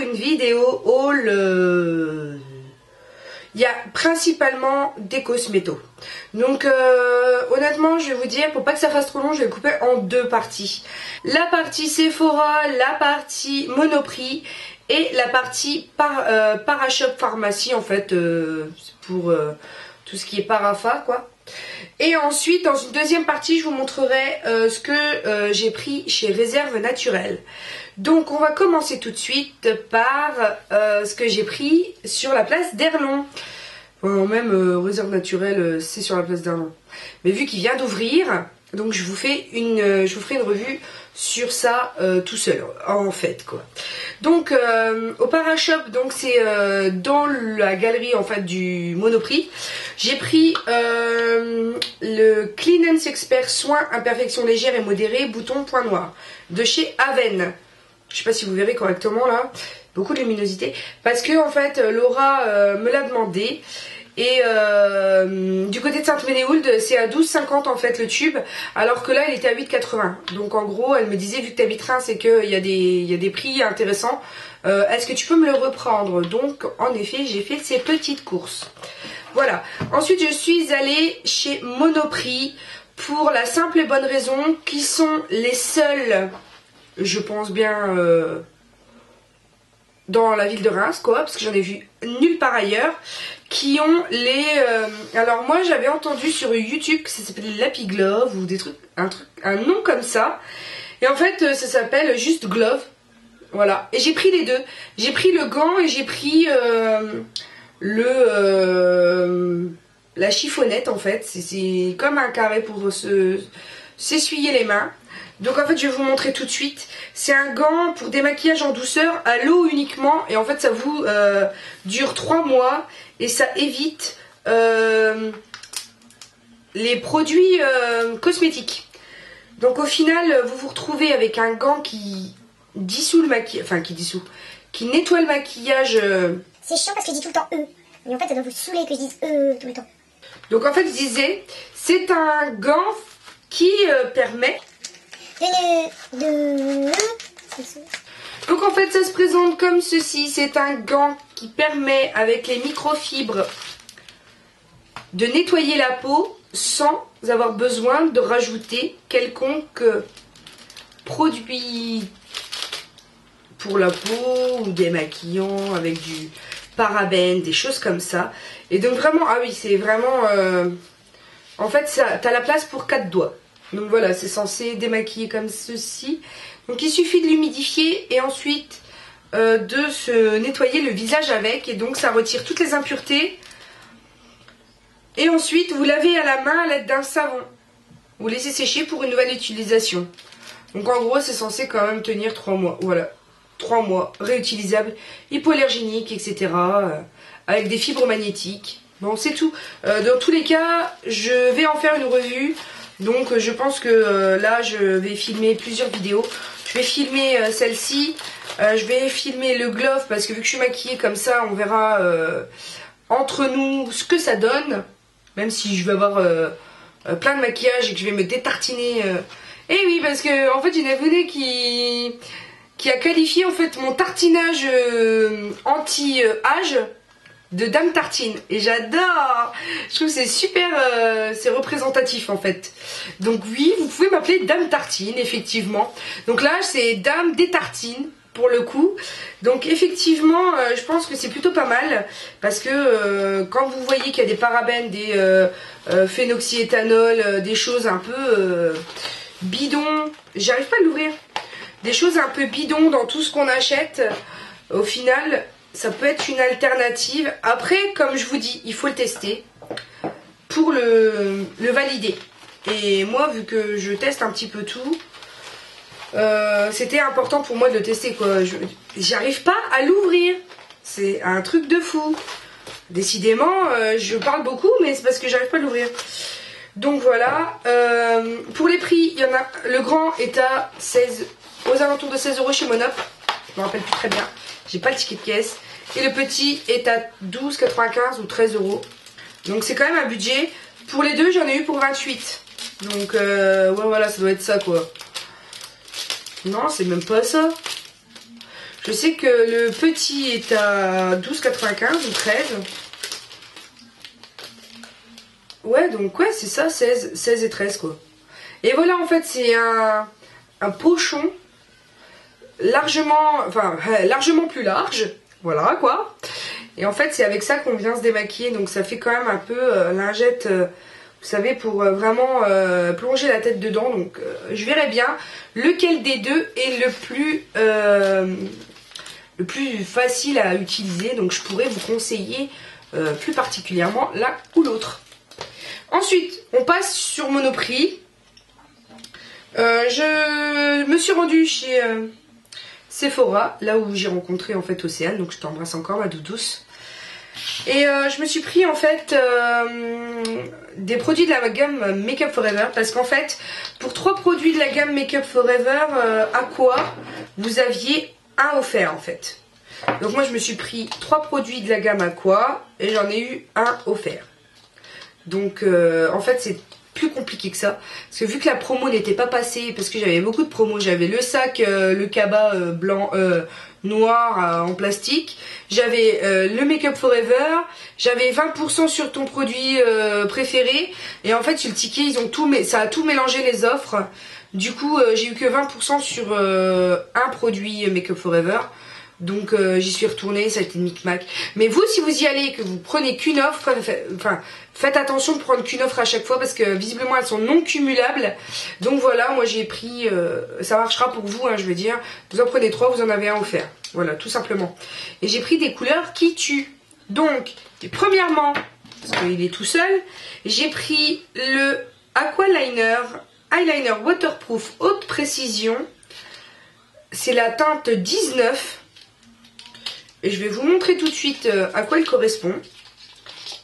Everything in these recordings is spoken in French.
une vidéo haul. Il y a principalement des cosmétos. Donc euh, honnêtement, je vais vous dire, pour pas que ça fasse trop long, je vais couper en deux parties. La partie Sephora, la partie Monoprix et la partie par, euh, Parashop Pharmacie en fait, euh, pour tout ce qui est parafa quoi. Et ensuite, dans une deuxième partie, je vous montrerai ce que j'ai pris chez Réserve Naturelle. Donc, on va commencer tout de suite par euh, ce que j'ai pris sur la place d'Erlon. Même euh, Réserve Naturelle, euh, c'est sur la place d'Erlon. Mais vu qu'il vient d'ouvrir, donc je vous fais une, ferai une revue sur ça tout seul, en fait quoi. Donc au Parashop, donc c'est dans la galerie en fait du Monoprix. J'ai pris le Clean and Expert Soin Imperfection légère et modérée bouton point noir de chez Aven. Je sais pas si vous verrez correctement là, beaucoup de luminosité parce que en fait Laura euh, me l'a demandé. Et euh, du côté de Sainte-Ménéhould, c'est à 12,50 en fait le tube, alors que là il était à 8,80. Donc en gros, elle me disait, vu que t'habites Reims et qu'il y, a des- y a des prix intéressants, euh, est-ce que tu peux me le reprendre? Donc en effet, j'ai fait ces petites courses. Voilà. Ensuite, je suis allée chez Monoprix pour la simple et bonne raison qui sont les seuls, je pense bien, euh, dans la ville de Reims, quoi, parce que j'en ai vu nulle part ailleurs, qui ont les... euh, alors moi, j'avais entendu sur YouTube que ça s'appelait Lappy Glove ou des trucs, un truc, un nom comme ça. Et en fait, euh, ça s'appelle juste Glove. Voilà. Et j'ai pris les deux. J'ai pris le gant et j'ai pris le la chiffonnette en fait. C'est- C'est comme un carré pour se s'essuyer les mains. Donc en fait, je vais vous montrer tout de suite. C'est un gant pour démaquillage en douceur à l'eau uniquement. Et en fait, ça vous euh, dure 3 mois et ça évite euh, les produits euh, cosmétiques. Donc au final, vous vous retrouvez avec un gant qui dissout le maquillage, enfin qui dissout, qui nettoie le maquillage. C'est chiant parce que je dis tout le temps eux. Mais en fait, ça doit vous saouler que je dise eux tout le temps. Donc en fait, je disais, c'est un gant qui permet Donc en fait ça se présente comme ceci, c'est un gant qui permet avec les microfibres de nettoyer la peau sans avoir besoin de rajouter quelconque produit pour la peau ou démaquillant avec du parabène, des choses comme ça. Et donc vraiment, ah oui, c'est vraiment... euh, en fait, t'as la place pour quatre doigts. Donc voilà, c'est censé démaquiller comme ceci. Donc il suffit de l'humidifier et ensuite euh, de se nettoyer le visage avec. Et donc ça retire toutes les impuretés. Et ensuite, vous lavez à la main à l'aide d'un savon. Vous laissez sécher pour une nouvelle utilisation. Donc en gros, c'est censé quand même tenir 3 mois. Voilà. 3 mois, réutilisable, hypoallergénique, etc. euh, avec des fibres magnétiques. Bon, c'est tout. Euh, dans tous les cas, je vais en faire une revue. Donc euh, je pense que euh, là, je vais filmer plusieurs vidéos. Je vais filmer euh, celle-ci. Je vais filmer le glove parce que vu que je suis maquillée comme ça, on verra entre nous ce que ça donne. Même si je vais avoir plein de maquillage et que je vais me détartiner. Eh oui, parce que en fait, j'ai une abonnée qui qui a qualifié en fait mon tartinage anti-âge de Dame Tartine. Et j'adore. Je trouve c'est super euh, c'est représentatif en fait. Donc oui vous pouvez m'appeler Dame Tartine effectivement. Donc là c'est Dame des Tartines pour le coup. Donc effectivement euh, je pense que c'est plutôt pas mal parce que euh, quand vous voyez qu'il y a des parabènes des phénoxyéthanol des choses un peu bidons j'arrive pas à l'ouvrir des choses un peu bidons dans tout ce qu'on achète, au final, ça peut être une alternative. Après, comme je vous dis, il faut le tester pour le, valider. Et moi, vu que je teste un petit peu tout, euh, c'était important pour moi de le tester. quoi. J'arrive pas à l'ouvrir. C'est un truc de fou. Décidément, euh, je parle beaucoup, mais c'est parce que j'arrive pas à l'ouvrir. Donc voilà. Euh, pour les prix, il y en a. Le grand est à 16, aux alentours de 16 euros chez Monop. Je me rappelle plus très bien. J'ai pas le ticket de caisse. Et le petit est à 12,95 ou 13 euros. Donc c'est quand même un budget. Pour les deux, j'en ai eu pour 28. Donc euh, ouais, voilà, ça doit être ça quoi. Non, c'est même pas ça. Je sais que le petit est à 12,95 ou 13. Ouais, donc ouais, c'est ça, 16, 16 et 13 quoi. Et voilà, en fait, c'est un, un pochon largement, enfin, largement plus large. Voilà quoi. Et en fait, c'est avec ça qu'on vient se démaquiller. Donc ça fait quand même un peu euh, lingette, euh, vous savez, pour euh, vraiment euh, plonger la tête dedans. Donc euh, je verrai bien lequel des deux est le plus, euh, le plus facile à utiliser. Donc je pourrais vous conseiller euh, plus particulièrement l'un ou l'autre. Ensuite, on passe sur Monoprix. Euh, je me suis rendue chez euh, Sephora, là où j'ai rencontré en fait Océane, donc je t'embrasse encore ma doudouce. Et euh, je me suis pris en fait euh, des produits de la gamme Makeup Forever parce qu'en fait pour trois produits de la gamme Makeup Forever euh, Aqua vous aviez un offert en fait? Donc moi je me suis pris trois produits de la gamme Aqua et j'en ai eu un offert. Donc euh, en fait c'est plus compliqué que ça. Parce que vu que la promo n'était pas passée parce que j'avais beaucoup de promos j'avais le sac euh, le cabas euh, blanc euh, noir en plastique j'avais le make-up forever j'avais 20% sur ton produit préféré et en fait sur le ticket ils ont tout mais ça a tout mélangé les offres. Du coup j'ai eu que 20% sur un produit euh, make-up forever donc euh, j'y suis retournée, ça a été micmac. Mais vous, si vous y allez et que vous prenez qu'une offre, enfin faites attention de prendre qu'une offre à chaque fois parce que visiblement elles sont non cumulables. Donc voilà, moi j'ai pris, euh, ça marchera pour vous, hein, je veux dire. Vous en prenez trois, vous en avez un offert. Voilà, tout simplement. Et j'ai pris des couleurs qui tuent. Donc, premièrement, parce qu'il est tout seul, j'ai pris le Aqualiner Eyeliner Waterproof Haute Précision. C'est la teinte 19. Et je vais vous montrer tout de suite euh, à quoi il correspond.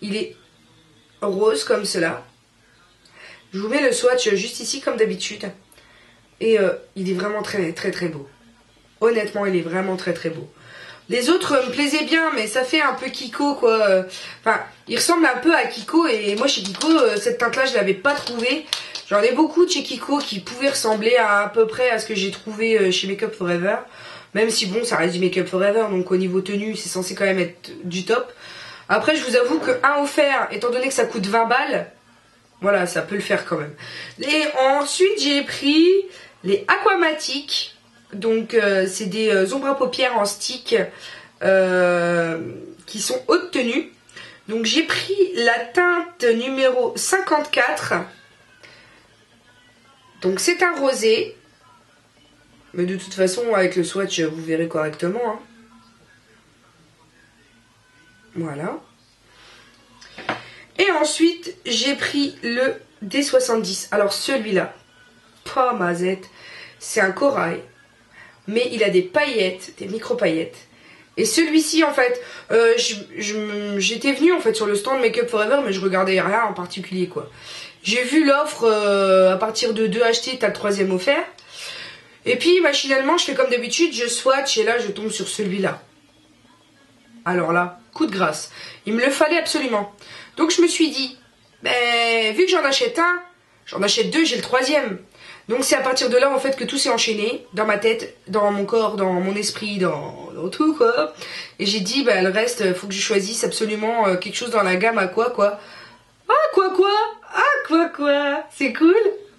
Il est rose comme cela. Je vous mets le swatch juste ici comme d'habitude. Et euh, il est vraiment très très très beau. Honnêtement, il est vraiment très très beau. Les autres euh, me plaisaient bien, mais ça fait un peu Kiko quoi. Enfin, il ressemble un peu à Kiko et moi chez Kiko, euh, cette teinte-là, je l'avais pas trouvée. J'en ai beaucoup de chez Kiko qui pouvaient ressembler à, peu près à ce que j'ai trouvé euh, chez Makeup Forever. Même si bon, ça reste du Makeup Forever, donc au niveau tenue, c'est censé quand même être du top. Après, je vous avoue que un offert, étant donné que ça coûte 20 balles, voilà, ça peut le faire quand même. Et ensuite, j'ai pris les Aquamatiques. Donc, euh, c'est des euh, ombres à paupières en stick euh, qui sont haute tenue. Donc, j'ai pris la teinte numéro 54. Donc, c'est un rosé. Mais de toute façon, avec le swatch, vous verrez correctement. hein. Voilà. Et ensuite, j'ai pris le D70. Alors celui-là, pas mazette, c'est un corail. Mais il a des paillettes, des micro-paillettes. Et celui-ci, en fait, euh, j'étais venue en fait sur le stand Makeup Forever, mais je regardais rien en particulier, quoi. J'ai vu l'offre euh, à partir de 2 achetés, t'as le troisième offert. Et puis, machinalement, je fais comme d'habitude, je swatch et là, je tombe sur celui-là. Alors là, coup de grâce. Il me le fallait absolument. Donc je me suis dit, ben, vu que j'en achète un, j'en achète deux, j'ai le troisième. Donc c'est à partir de là en fait que tout s'est enchaîné dans ma tête, dans mon corps, dans mon esprit, dans, tout quoi. Et j'ai dit, ben le reste, euh, faut que je choisisse absolument euh, quelque chose dans la gamme à quoi quoi. Ah quoi quoi Ah quoi quoi C'est cool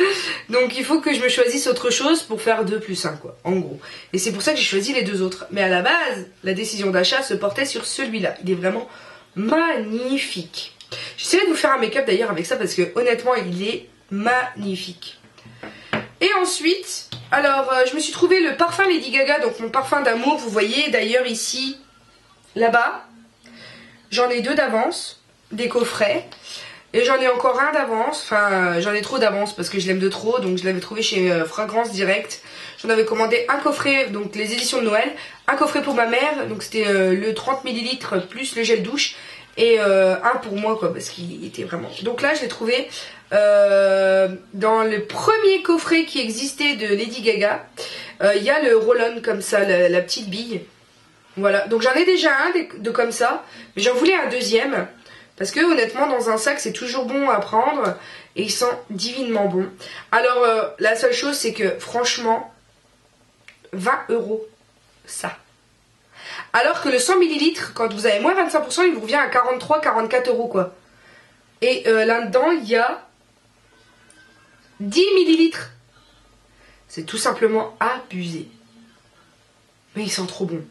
donc il faut que je me choisisse autre chose pour faire 2 plus 1 quoi, en gros. Et c'est pour ça que j'ai choisi les deux autres. Mais à la base, la décision d'achat se portait sur celui-là. Il est vraiment magnifique. J'essaierai de vous faire un make-up d'ailleurs avec ça parce que honnêtement il est magnifique. Et ensuite, alors euh, je me suis trouvé le parfum Lady Gaga, donc mon parfum d'amour, vous voyez d'ailleurs ici, là-bas. J'en ai deux d'avance, des coffrets. Et j'en ai encore un d'avance, enfin j'en ai trop d'avance parce que je l'aime de trop, donc je l'avais trouvé chez euh, Fragrance Direct. J'en avais commandé un coffret, donc les éditions de Noël, un coffret pour ma mère, donc c'était euh, le 30 ml plus le gel douche, et un pour moi quoi, parce qu'il était vraiment... Donc là je l'ai trouvé euh, dans le premier coffret qui existait de Lady Gaga. Euh, Il y a le roll-on comme ça, la, petite bille. Voilà, donc j'en ai déjà un de, comme ça, mais j'en voulais un deuxième. Parce que honnêtement, dans un sac, c'est toujours bon à prendre et il sent divinement bon. Alors, euh, la seule chose, c'est que franchement, 20 euros. Ça. Alors que le 100 millilitres, quand vous avez moins 25%, il vous revient à 43-44 euros quoi. Et là-dedans, il y a 10 millilitres. C'est tout simplement abusé. Mais ils sont trop bons.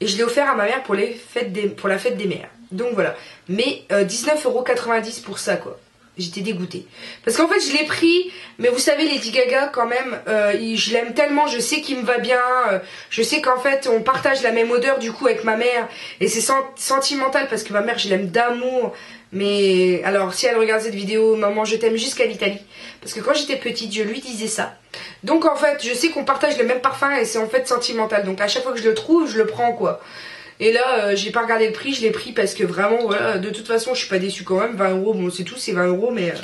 Et je l'ai offert à ma mère pour, les fêtes des, pour la fête des mères. Donc voilà. Mais 19,90€ pour ça quoi. J'étais dégoûtée. Parce qu'en fait, je l'ai pris, mais vous savez, Lady Gaga, quand même, euh, je l'aime tellement, je sais qu'il me va bien, euh, je sais qu'en fait, on partage la même odeur, du coup, avec ma mère, et c'est sentimental, parce que ma mère, je l'aime d'amour, mais, alors, si elle regarde cette vidéo, maman, je t'aime jusqu'à l'Italie, parce que quand j'étais petite, je lui disais ça. Donc, en fait, je sais qu'on partage le même parfum, et c'est en fait sentimental, donc à chaque fois que je le trouve, je le prends, quoi. Et là, euh, j'ai pas regardé le prix, je l'ai pris parce que vraiment, voilà, de toute façon, je suis pas déçue quand même. 20 euros, bon, c'est tout, c'est 20 euros, mais euh,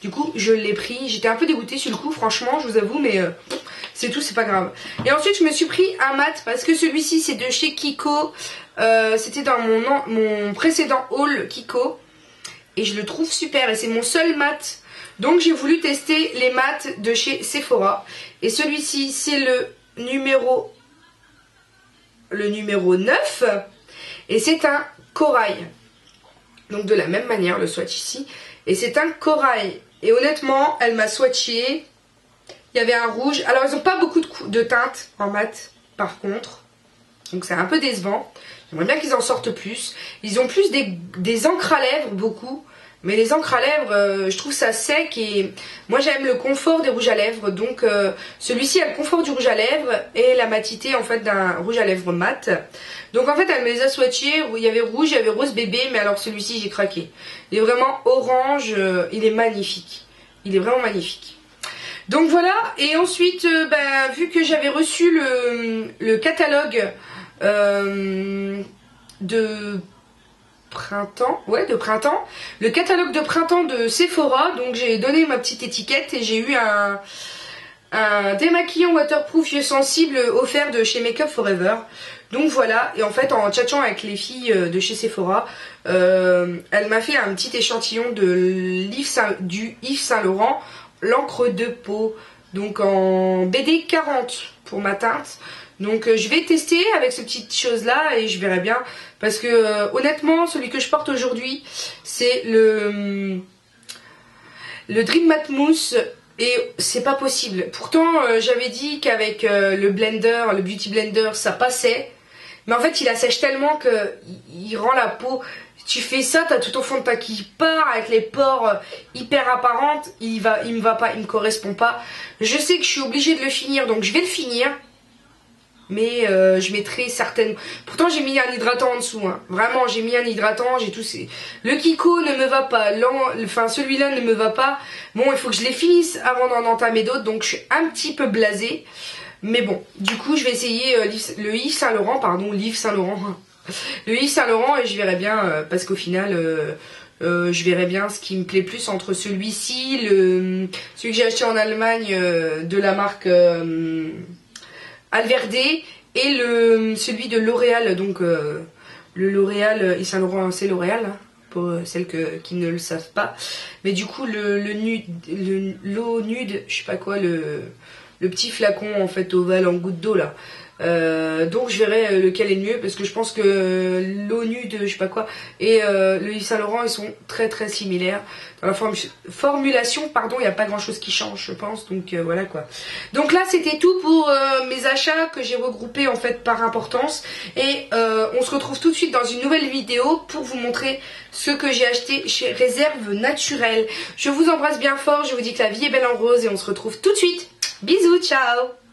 du coup, je l'ai pris. J'étais un peu dégoûtée sur le coup, franchement, je vous avoue, mais euh, c'est tout, c'est pas grave. Et ensuite, je me suis pris un mat parce que celui-ci, c'est de chez Kiko. C'était dans mon, mon précédent haul Kiko. Et je le trouve super et c'est mon seul mat. Donc j'ai voulu tester les mats de chez Sephora. Et celui-ci, c'est le numéro le numéro 9 et c'est un corail. Donc de la même manière le swatch ici et c'est un corail. Et honnêtement, elle m'a swatché. Il y avait un rouge. Alors ils n'ont pas beaucoup de, de teintes en mat par contre. Donc c'est un peu décevant. J'aimerais bien qu'ils en sortent plus. Ils ont plus des, des encres à lèvres, beaucoup. Mais les encres à lèvres, euh, je trouve ça sec et moi j'aime le confort des rouges à lèvres. Donc euh, celui-ci a le confort du rouge à lèvres et la matité en fait d'un rouge à lèvres mat. Donc en fait elle me les a swatchés, il y avait rouge, il y avait rose bébé, mais alors celui-ci j'ai craqué. Il est vraiment orange, euh, il est magnifique. Il est vraiment magnifique. Donc voilà, et ensuite, bah, vu que j'avais reçu le, le catalogue de printemps, ouais, de printemps, le catalogue de printemps de Sephora. Donc j'ai donné ma petite étiquette et j'ai eu un, un démaquillant waterproof yeux sensible offert de chez Makeup Forever. Donc voilà, et en fait en tchatchant avec les filles euh, de chez Sephora, euh, elle m'a fait un petit échantillon de Saint, du Yves Saint Laurent, l'encre de peau, donc en BD 40 pour ma teinte. Donc euh, je vais tester avec ces petites choses là et je verrai bien. Parce que euh, honnêtement celui que je porte aujourd'hui c'est le hum, Dream Matte Mousse et c'est pas possible. Pourtant euh, j'avais dit qu'avec le blender, le beauty blender ça passait. Mais en fait il assèche tellement que il rend la peau. Tu fais ça, t'as tout au fond de ta qui part avec les pores hyper apparentes, il va, il me va pas, il me correspond pas. Je sais que je suis obligée de le finir, donc je vais le finir mais euh, je mettrai certaines pourtant j'ai mis un hydratant en dessous hein. vraiment j'ai mis un hydratant j'ai tout le Kiko ne me va pas enfin celui-là ne me va pas. Bon il faut que je les finisse avant d'en entamer d'autres donc je suis un petit peu blasée. Mais bon du coup je vais essayer euh, le Yves Saint Laurent pardon l'Yves Saint Laurent. Le Yves Saint Laurent et je verrai bien euh, parce qu'au final je verrai bien ce qui me plaît plus entre celui-ci le celui que j'ai acheté en Allemagne de la marque Alverde et le celui de L'Oréal, donc euh, le L'Oréal et Saint-Laurent c'est L'Oréal, hein, pour celles qui ne le savent pas. Mais du coup le, l'eau nude, je sais pas quoi, le, le petit flacon en fait ovale en goutte d'eau là. Euh, donc je verrai euh, lequel est mieux parce que je pense que l'ONU de je sais pas quoi et euh, le Yves Saint Laurent ils sont très très similaires. Dans la formulation pardon il n'y a pas grand chose qui change je pense donc voilà quoi. Donc là c'était tout pour mes achats que j'ai regroupés en fait par importance. Et on se retrouve tout de suite dans une nouvelle vidéo pour vous montrer ce que j'ai acheté chez Réserve Naturelle. Je vous embrasse bien fort je vous dis que la vie est belle en rose et on se retrouve tout de suite. Bisous ciao